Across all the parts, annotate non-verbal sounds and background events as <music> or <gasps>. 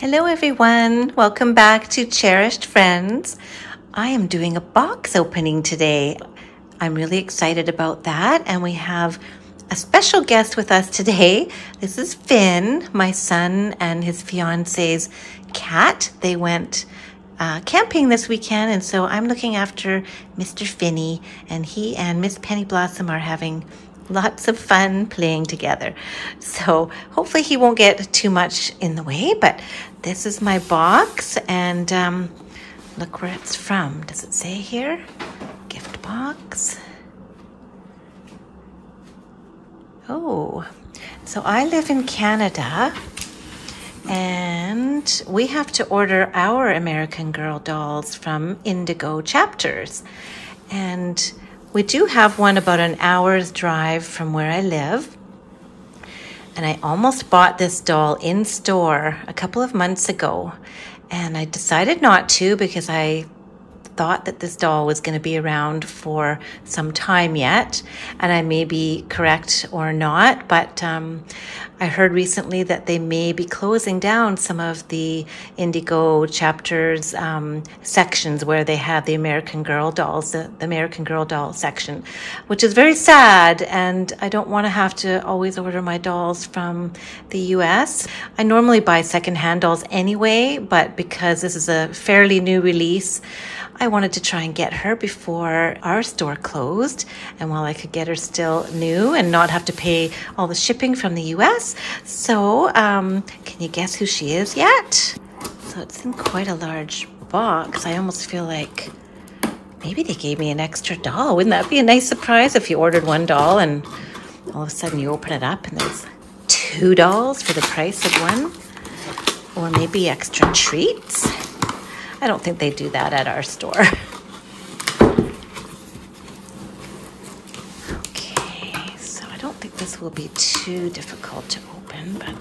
Hello, everyone. Welcome back to Cherished Friends. I am doing a box opening today. I'm really excited about that. And we have a special guest with us today. This is Finn, my son and his fiance's cat. They went uh, camping this weekend, and so I'm looking after Mr. Finney, and he and Miss Penny Blossom are having lots of fun playing together. So hopefully he won't get too much in the way, but this is my box and um, look where it's from. Does it say here? Gift box. Oh, so I live in Canada and we have to order our American Girl dolls from Indigo Chapters. And we do have one about an hour's drive from where I live. And I almost bought this doll in store a couple of months ago. And I decided not to because I thought that this doll was going to be around for some time yet, and I may be correct or not, but um, I heard recently that they may be closing down some of the Indigo chapters um, sections where they have the American Girl dolls, the, the American Girl doll section, which is very sad, and I don't want to have to always order my dolls from the US. I normally buy secondhand dolls anyway, but because this is a fairly new release, I wanted to try and get her before our store closed. And while I could get her still new and not have to pay all the shipping from the US. So, um, can you guess who she is yet? So it's in quite a large box. I almost feel like maybe they gave me an extra doll. Wouldn't that be a nice surprise if you ordered one doll and all of a sudden you open it up and there's two dolls for the price of one? Or maybe extra treats? I don't think they do that at our store. okay, so I don't think this will be too difficult to open, but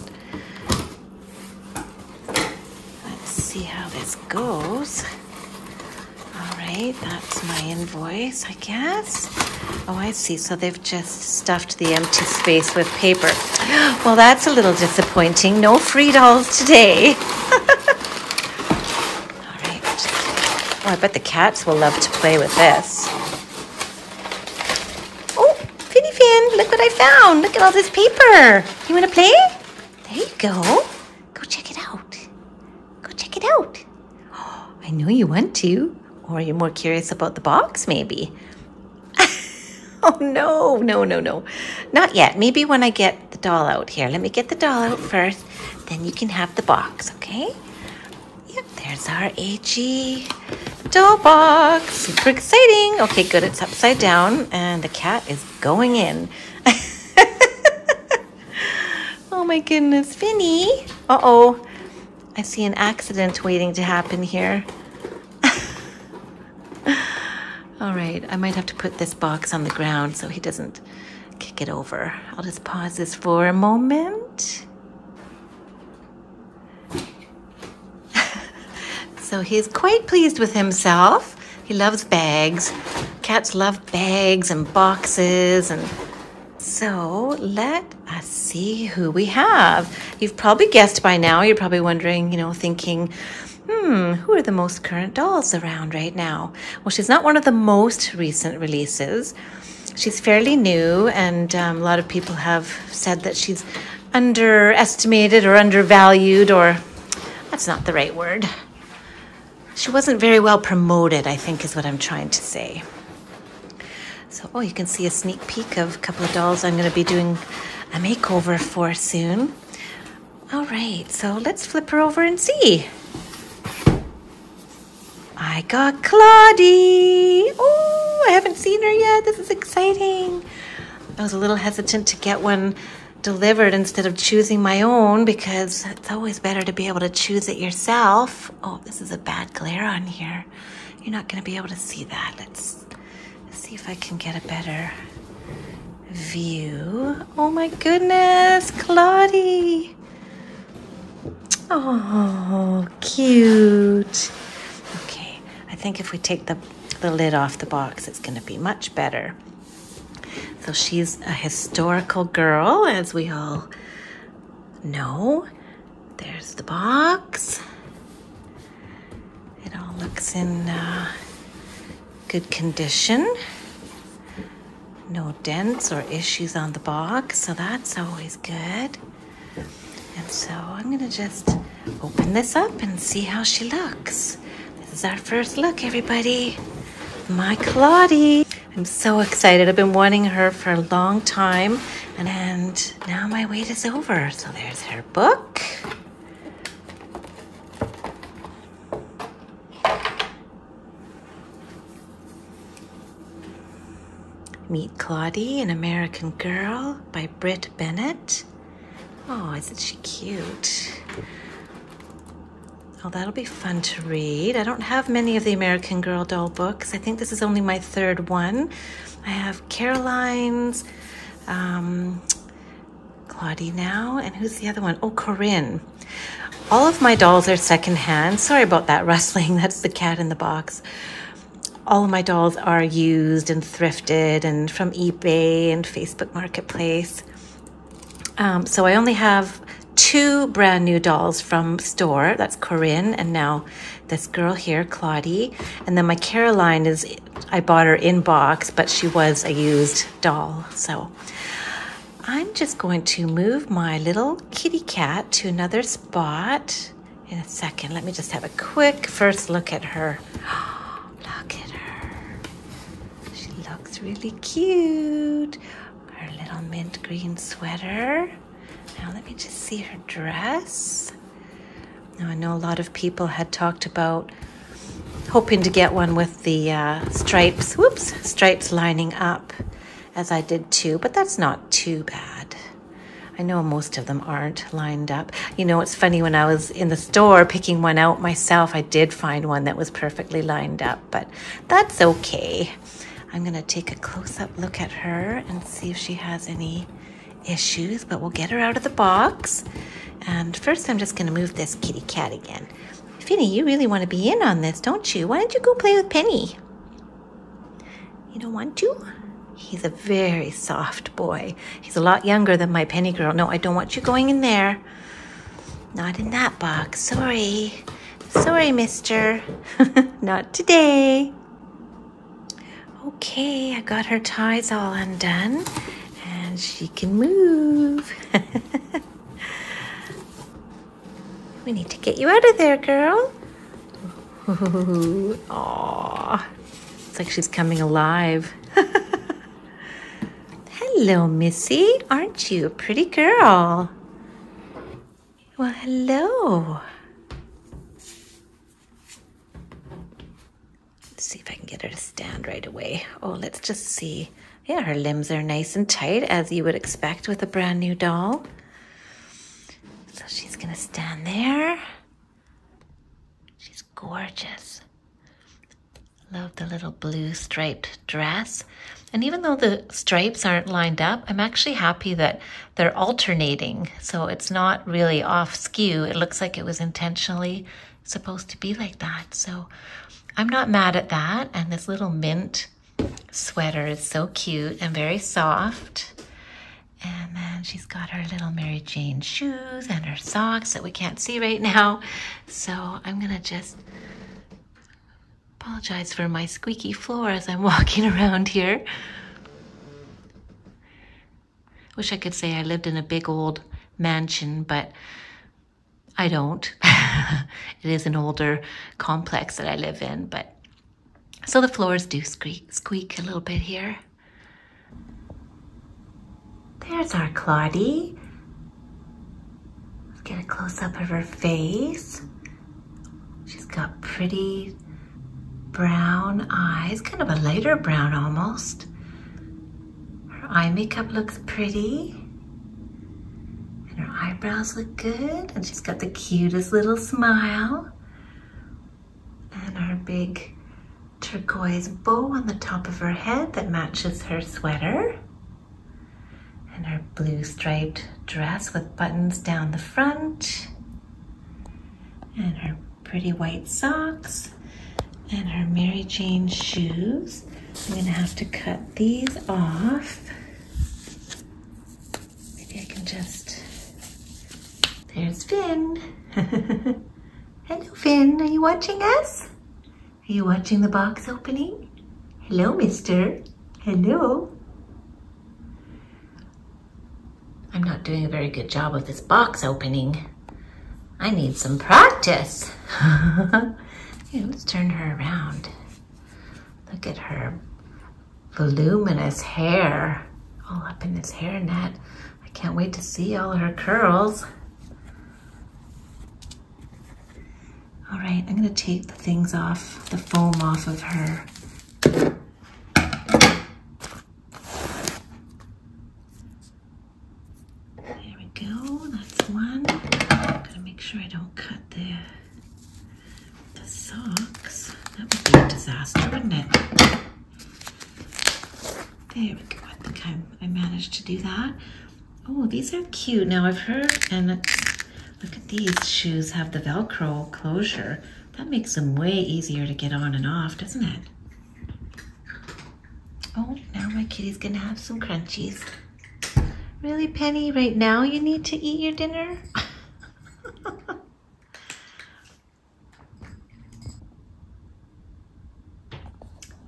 let's see how this goes. All right, that's my invoice, I guess. Oh, I see. So they've just stuffed the empty space with paper. <gasps> Well, that's a little disappointing. No free dolls today. Oh, I bet the cats will love to play with this. Oh, Finny Finn, look what I found. Look at all this paper. You want to play? There you go. Go check it out. Go check it out. Oh, <gasps> I know you want to. Or you're more curious about the box, maybe. <laughs> oh, no, no, no, no. Not yet. Maybe when I get the doll out here. Let me get the doll out first. Then you can have the box, okay? Yep, there's our AG doll box. Super exciting. Okay, good. It's upside down and the cat is going in. <laughs> oh my goodness, Finny. Uh oh. I see an accident waiting to happen here. <laughs> All right, I might have to put this box on the ground so he doesn't kick it over. I'll just pause this for a moment. So he's quite pleased with himself. He loves bags. Cats love bags and boxes and so let us see who we have. You've probably guessed by now. You're probably wondering, you know, thinking, hmm, who are the most current dolls around right now? Well, she's not one of the most recent releases. She's fairly new, and um, a lot of people have said that she's underestimated or undervalued, or that's not the right word she wasn't very well promoted, I think is what I'm trying to say. So, oh, you can see a sneak peek of a couple of dolls I'm going to be doing a makeover for soon. All right, so let's flip her over and see. I got Claudie. Oh, I haven't seen her yet. This is exciting. I was a little hesitant to get one delivered instead of choosing my own because it's always better to be able to choose it yourself. Oh, this is a bad glare on here. You're not going to be able to see that. Let's, see if I can get a better view. Oh my goodness, Claudie. Oh, cute. Okay, I think if we take the, the lid off the box, it's going to be much better. So she's a historical girl, as we all know. There's the box. It all looks in uh, good condition. No dents or issues on the box, so that's always good. And so I'm gonna just open this up and see how she looks. This is our first look, everybody. My Claudie. I'm so excited. I've been wanting her for a long time, and now my wait is over. So there's her book. Meet Claudie, an American Girl by Brit Bennett. Oh, isn't she cute? Oh, that'll be fun to read. I don't have many of the American Girl doll books. I think this is only my third one. I have Caroline's, um, Claudie now, and who's the other one? Oh, Corinne. All of my dolls are secondhand. Sorry about that rustling. <laughs> That's the cat in the box all of my dolls are used and thrifted and from eBay and Facebook Marketplace. Um, so I only have two brand new dolls from store. That's Corinne and now this girl here, Claudie. And then my Caroline is, I bought her in box, but she was a used doll. So I'm just going to move my little kitty cat to another spot in a second. Let me just have a quick first look at her. Oh, <gasps> look at her. She looks really cute. Her little mint green sweater. Now let me just see her dress. Now I know a lot of people had talked about hoping to get one with the uh, stripes, whoops, stripes lining up as I did too, but that's not too bad. I know most of them aren't lined up. You know, it's funny when I was in the store picking one out myself, I did find one that was perfectly lined up, but that's okay. I'm going to take a close up look at her and see if she has any issues, but we'll get her out of the box. And first, I'm just going to move this kitty cat again. Finny, you really want to be in on this, don't you? Why don't you go play with Penny? You don't want to? He's a very soft boy. He's a lot younger than my Penny girl. No, I don't want you going in there. Not in that box. Sorry. Sorry, mister. <laughs> Not today. Okay, I got her ties all undone she can move. <laughs> we need to get you out of there, girl. Ooh, <laughs> aw. It's like she's coming alive. <laughs> hello, Missy. Aren't you a pretty girl? Well, hello. Let's see if I can get her to stand right away. Oh, let's just see. Yeah, her limbs are nice and tight, as you would expect with a brand new doll. So she's to stand there. She's gorgeous. Love the little blue striped dress. And even though the stripes aren't lined up, I'm actually happy that they're alternating. So it's not really off skew. It looks like it was intentionally supposed to be like that. So I'm not mad at that. And this little mint sweater is so cute and very soft. And then she's got her little Mary Jane shoes and her socks that we can't see right now. So I'm to just apologize for my squeaky floor as I'm <laughs> walking around here. Wish I could say I lived in a big old mansion, but I don't. <laughs> it is an older complex that I live in, but so the floors do squeak, squeak a little bit here. There's our Claudie. Let's get a close up of her face. She's got pretty brown eyes, kind of a lighter brown almost. Her eye makeup looks pretty. And her eyebrows look good. And she's got the cutest little smile. And her big turquoise bow on the top of her head that matches her sweater. And her blue striped dress with buttons down the front. And her pretty white socks. And her Mary Jane shoes. I'm gonna have to cut these off. Maybe I can just There's Finn. <laughs> Hello, Finn. Are you watching us? Are you watching the box opening? Hello, mister. Hello. I'm not doing a very good job of this box opening. I need some practice. <laughs> Let's turn her around. Look at her voluminous hair all up in this hairnet. I can't wait to see all her curls. All right, I'm gonna take the things off, the foam off of her. There we go, that's one. Gotta make sure I don't cut the, the socks. That would be a disaster, wouldn't it? There we go, I think I, I managed to do that. Oh, these are cute. Now I've heard, and Look at these shoes have the Velcro closure. That makes them way easier to get on and off, doesn't it? Oh, now my kitty's gonna have some crunchies. Really, Penny? Right now you need to eat your dinner? <laughs>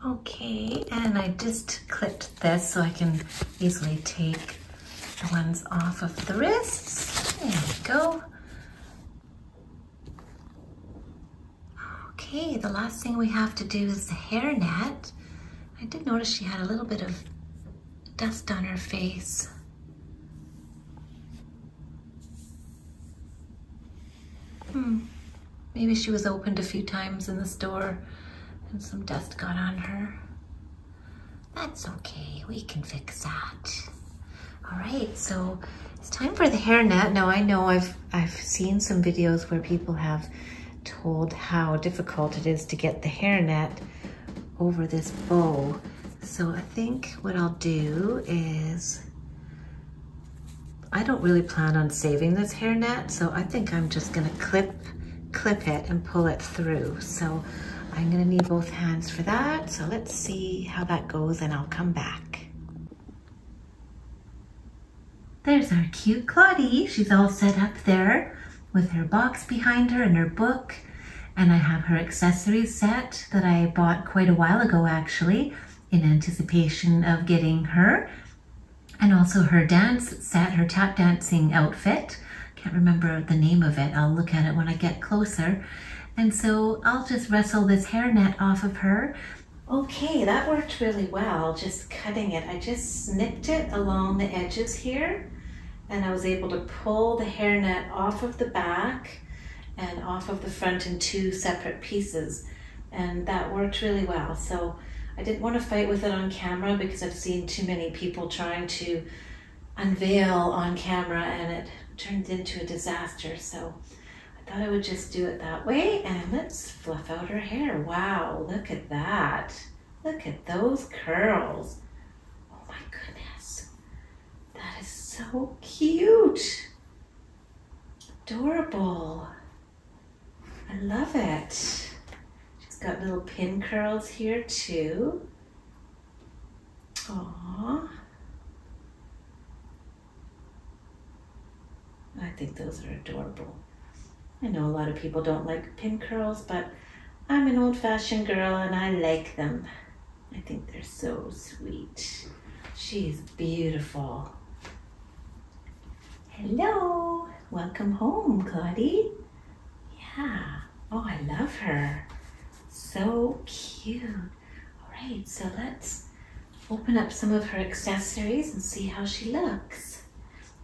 okay, and I just clipped this so I can easily take the ones off of the wrists. There we go. Okay, the last thing we have to do is the hairnet. I did notice she had a little bit of dust on her face. Hmm, maybe she was opened a few times in the store and some dust got on her. That's okay, we can fix that. All right, so it's time for the hairnet. Now I know I've, I've seen some videos where people have told how difficult it is to get the hairnet over this bow. So I think what I'll do is, I don't really plan on saving this hairnet, so I think I'm just gonna clip, clip it and pull it through. So I'm gonna need both hands for that. So let's see how that goes and I'll come back. There's our cute Claudie. She's all set up there with her box behind her and her book. And I have her accessories set that I bought quite a while ago actually in anticipation of getting her. And also her dance set, her tap dancing outfit. Can't remember the name of it. I'll look at it when I get closer. And so I'll just wrestle this hairnet off of her. Okay, that worked really well, just cutting it. I just snipped it along the edges here and I was able to pull the hairnet off of the back and off of the front in two separate pieces. And that worked really well. So I didn't want to fight with it on camera because I've seen too many people trying to unveil on camera and it turned into a disaster. So I thought I would just do it that way and let's fluff out her hair. Wow, look at that. Look at those curls. Oh my goodness. That is so cute. Adorable. I love it. She's got little pin curls here too. Aww. I think those are adorable. I know a lot of people don't like pin curls, but I'm an old-fashioned girl and I like them. I think they're so sweet. She's beautiful. Hello, welcome home, Claudie. Yeah, oh, I love her. So cute. All right, so let's open up some of her accessories and see how she looks.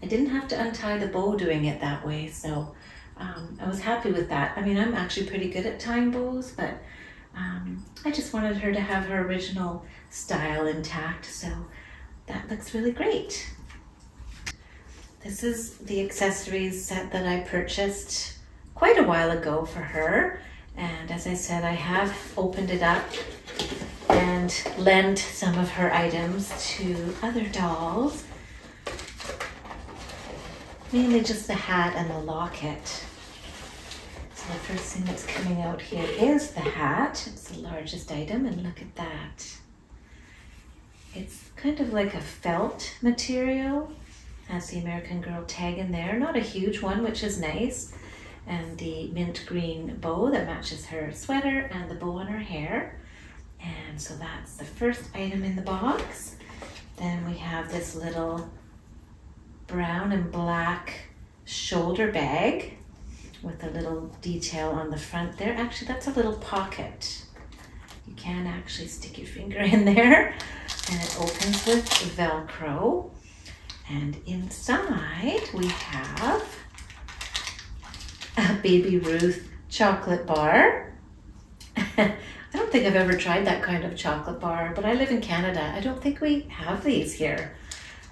I didn't have to untie the bow doing it that way, so um, I was happy with that. I mean, I'm actually pretty good at tying bows, but um, I just wanted her to have her original style intact, so that looks really great. This is the accessories set that I purchased quite a while ago for her. And as I said, I have opened it up and lent some of her items to other dolls. Mainly just the hat and the locket. So the first thing that's coming out here is the hat. It's the largest item and look at that. It's kind of like a felt material Has the American Girl tag in there. Not a huge one, which is nice. And the mint green bow that matches her sweater and the bow on her hair. And so that's the first item in the box. Then we have this little brown and black shoulder bag with a little detail on the front there. Actually, that's a little pocket. You can actually stick your finger <laughs> in there and it opens with Velcro. And inside we have a Baby Ruth chocolate bar. <laughs> I don't think I've ever tried that kind of chocolate bar, but I live in Canada. I don't think we have these here.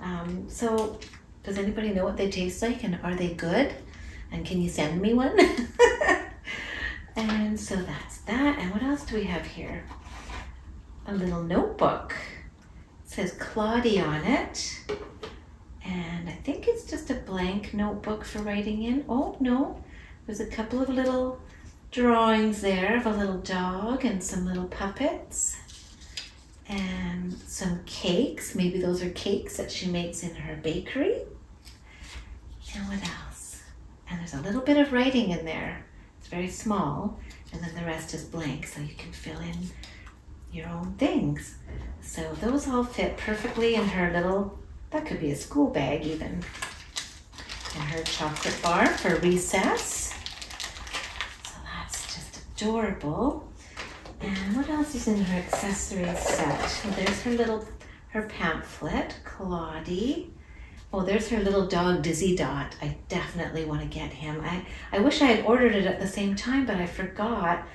Um, so does anybody know what they taste like and are they good? And can you send me one? <laughs> and so that's that. And what else do we have here? A little notebook. It says Claudie on it. And I think it's just a blank notebook for writing in. Oh, no. There's a couple of little drawings there of a little dog and some little puppets and some cakes. Maybe those are cakes that she makes in her bakery. And what else? And there's a little bit of writing in there. It's very small, and then the rest is blank, so you can fill in your own things. So those all fit perfectly in her little, that could be a school bag even. And her chocolate bar for recess. So that's just adorable. And what else is in her accessories set? Well, there's her little, her pamphlet, Claudie. Oh, there's her little dog, Dizzy Dot. I definitely want to get him. I, I wish I had ordered it at the same time, but I forgot.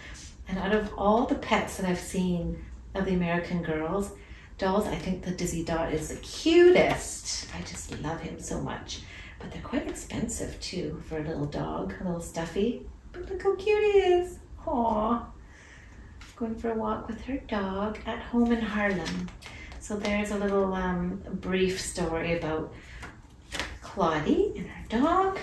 And out of all the pets that I've seen of the American Girls dolls, I think the Dizzy Dot is the cutest. I just love him so much. But they're quite expensive too for a little dog, a little stuffy. But look how cute he is. Aww going for a walk with her dog at home in Harlem. So there's a little um, brief story about Claudie and her dog.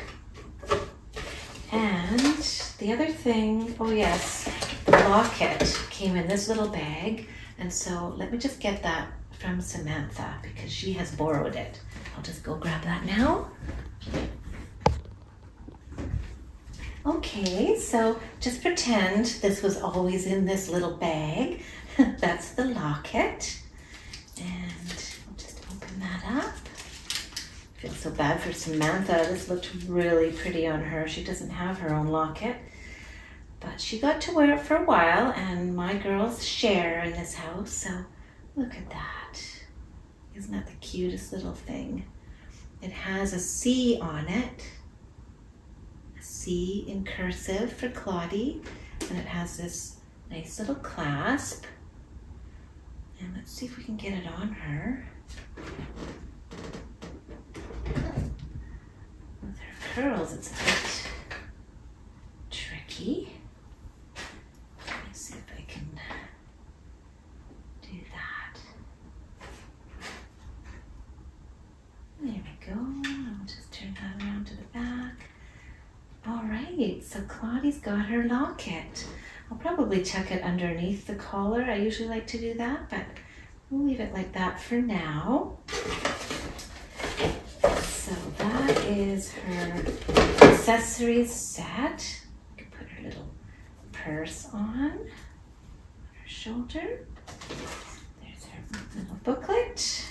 And the other thing, oh yes, the locket came in this little bag. And so let me just get that from Samantha because she has borrowed it. I'll just go grab that now. Okay, so just pretend this was always in this little bag. <laughs> That's the locket. And I'll just open that up. I feel so bad for Samantha. This looked really pretty on her. She doesn't have her own locket. But she got to wear it for a while, and my girls share in this house, so look at that. Isn't that the cutest little thing? It has a C on it C in cursive for Claudie. And it has this nice little clasp. And let's see if we can get it on her. With her curls, it's a bit tricky. Let me see if I can do that. There we go. I'll just turn that around to the back. All right, so Claudie's got her locket. I'll probably tuck it underneath the collar. I usually like to do that, but we'll leave it like that for now. So that is her accessories set. You can put her little purse on her shoulder. There's her little booklet.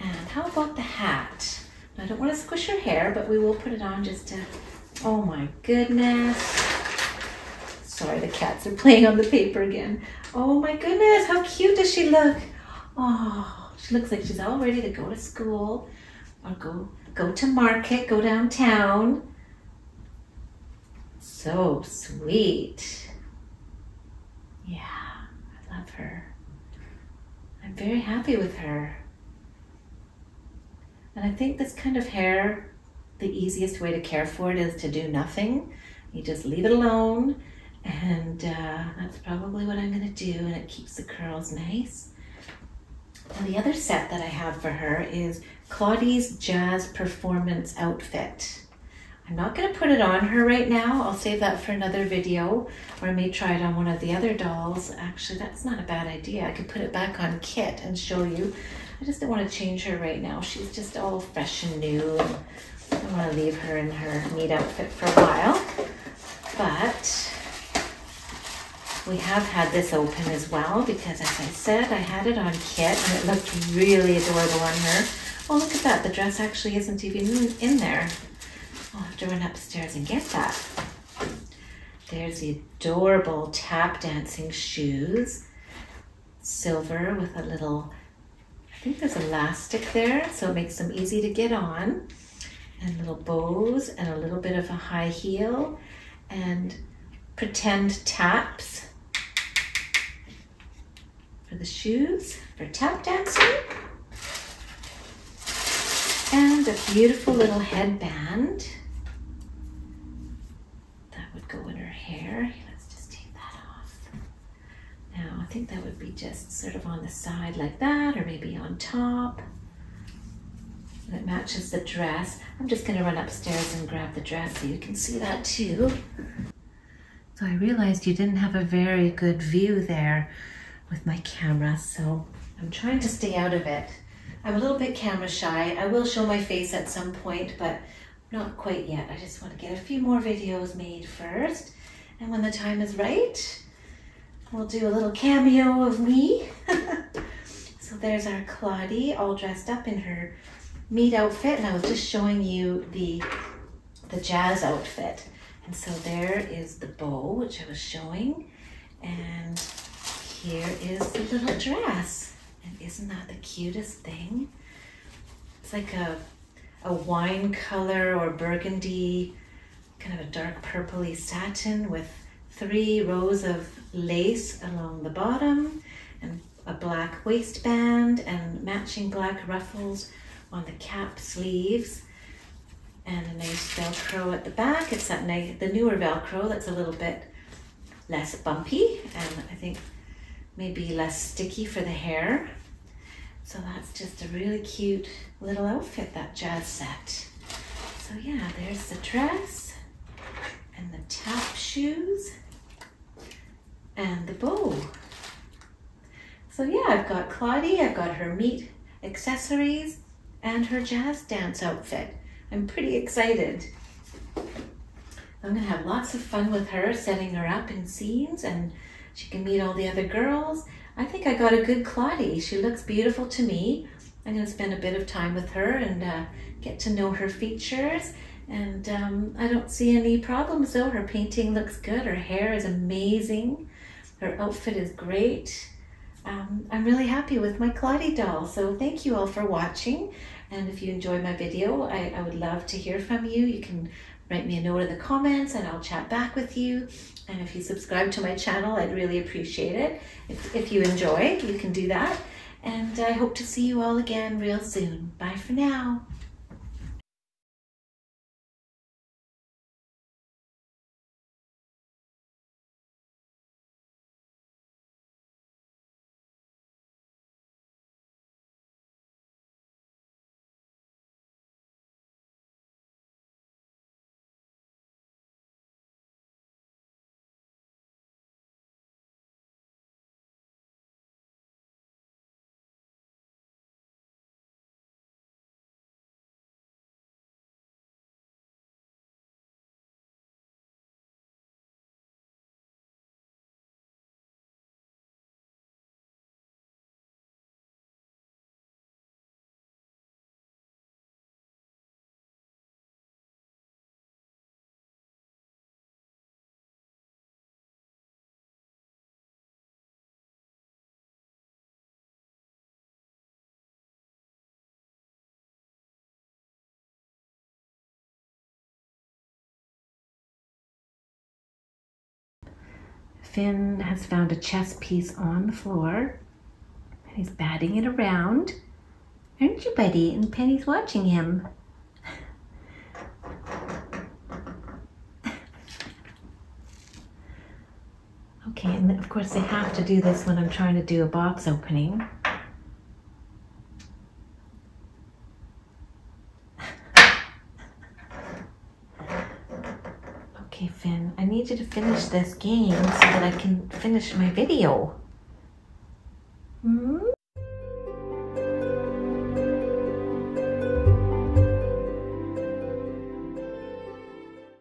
And how about the hat? I don't want to squish her hair, but we will put it on just to, oh my goodness. Sorry, the cats are playing on the paper again. Oh my goodness, how cute does she look? Oh, she looks like she's all ready to go to school or go, go to market, go downtown. So sweet. Yeah, I love her. I'm very happy with her. And I think this kind of hair, the easiest way to care for it is to do nothing. You just leave it alone and uh, that's probably what I'm gonna do and it keeps the curls nice. And the other set that I have for her is Claudie's Jazz Performance Outfit. I'm not gonna put it on her right now. I'll save that for another video or I may try it on one of the other dolls. Actually, that's not a bad idea. I could put it back on Kit and show you I just don't want to change her right now. She's just all fresh and new. I want to leave her in her neat outfit for a while. But we have had this open as well because as I said, I had it on Kit and it looked really adorable on her. Oh, look at that. The dress actually isn't even in there. I'll have to run upstairs and get that. There's the adorable tap dancing shoes. Silver with a little, I think there's elastic there, so it makes them easy to get on. And little bows and a little bit of a high heel and pretend taps for the shoes for tap dancing. And a beautiful little headband that would go in her hair. Let's just take that off. Now, I think that would be just sort of on the side like that, or maybe on top. And it matches the dress. I'm just gonna run upstairs and grab the dress so you can see that too. So I realized you didn't have a very good view there with my camera, so I'm trying to stay out of it. I'm a little bit camera shy. I will show my face at some point, but not quite yet. I just want to get a few more videos made first. And when the time is right, we'll do a little cameo of me. <laughs> so there's our Claudie all dressed up in her meet outfit. And I was just showing you the, the jazz outfit. And so there is the bow, which I was showing. And here is the little dress. And isn't that the cutest thing? It's like a, a wine color or burgundy, kind of a dark purpley satin with three rows of lace along the bottom and a black waistband and matching black ruffles on the cap sleeves and a nice velcro at the back. It's that nice, the newer velcro that's a little bit less bumpy and I think maybe less sticky for the hair. So that's just a really cute little outfit, that jazz set. So yeah, there's the dress and the tap shoes and the bow. So yeah, I've got Claudie, I've got her meet accessories and her jazz dance outfit. I'm pretty excited. I'm gonna have lots of fun with her, setting her up in scenes and she can meet all the other girls. I think I got a good Claudie. She looks beautiful to me. I'm gonna spend a bit of time with her and uh, get to know her features. And um, I don't see any problems though. Her painting looks good. Her hair is amazing. Her outfit is great. Um, I'm really happy with my Claudie doll. So thank you all for watching. And if you enjoy my video, I, I would love to hear from you. You can write me a note in the comments and I'll chat back with you. And if you subscribe to my channel, I'd really appreciate it. If, if you enjoy, you can do that. And I hope to see you all again real soon. Bye for now. Finn has found a chess piece on the floor. And he's batting it around. Aren't you, buddy? And Penny's watching him. <laughs> okay, and of course they have to do this when I'm trying to do a box opening. Okay, Finn, I you to finish this game so that I can finish my video. Hmm?